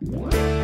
What?